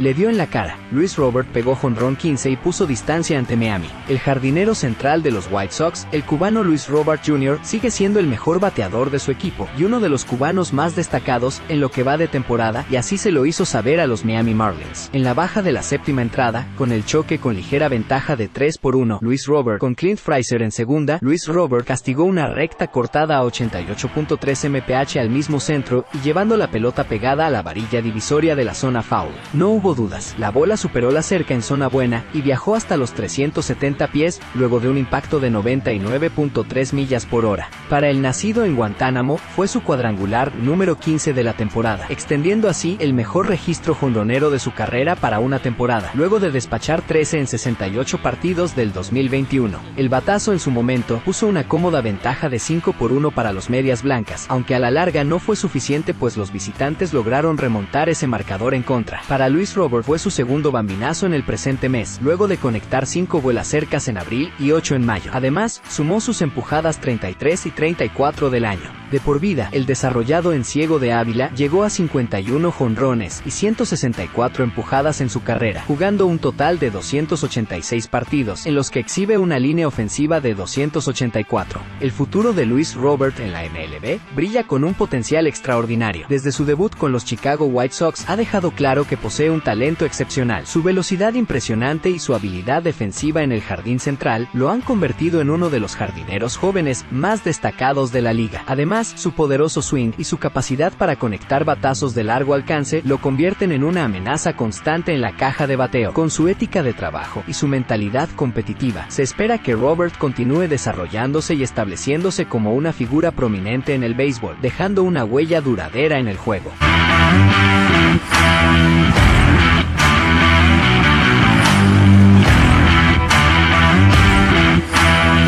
le dio en la cara. Luis Robert pegó jonrón 15 y puso distancia ante Miami. El jardinero central de los White Sox, el cubano Luis Robert Jr., sigue siendo el mejor bateador de su equipo y uno de los cubanos más destacados en lo que va de temporada y así se lo hizo saber a los Miami Marlins. En la baja de la séptima entrada, con el choque con ligera ventaja de 3 por 1, Luis Robert con Clint Fraser en segunda, Luis Robert castigó una recta cortada a 88.3 mph al mismo centro y llevando la pelota pegada a la varilla divisoria de la zona foul. No hubo dudas, la bola superó la cerca en zona buena y viajó hasta los 370 pies luego de un impacto de 99.3 millas por hora. Para el nacido en Guantánamo, fue su cuadrangular número 15 de la temporada, extendiendo así el mejor registro jonronero de su carrera para una temporada, luego de despachar 13 en 68 partidos del 2021. El batazo en su momento puso una cómoda ventaja de 5 por 1 para los medias blancas, aunque a la larga no fue suficiente pues los visitantes lograron remontar ese marcador en contra. Para Luis Robert fue su segundo bambinazo en el presente mes, luego de conectar 5 vuelas cercas en abril y 8 en mayo. Además, sumó sus empujadas 33 y 34 del año. De por vida, el desarrollado en Ciego de Ávila llegó a 51 jonrones y 164 empujadas en su carrera, jugando un total de 286 partidos, en los que exhibe una línea ofensiva de 284. El futuro de Luis Robert en la MLB brilla con un potencial extraordinario. Desde su debut con los Chicago White Sox ha dejado claro que posee talento excepcional. Su velocidad impresionante y su habilidad defensiva en el jardín central lo han convertido en uno de los jardineros jóvenes más destacados de la liga. Además, su poderoso swing y su capacidad para conectar batazos de largo alcance lo convierten en una amenaza constante en la caja de bateo. Con su ética de trabajo y su mentalidad competitiva, se espera que Robert continúe desarrollándose y estableciéndose como una figura prominente en el béisbol, dejando una huella duradera en el juego.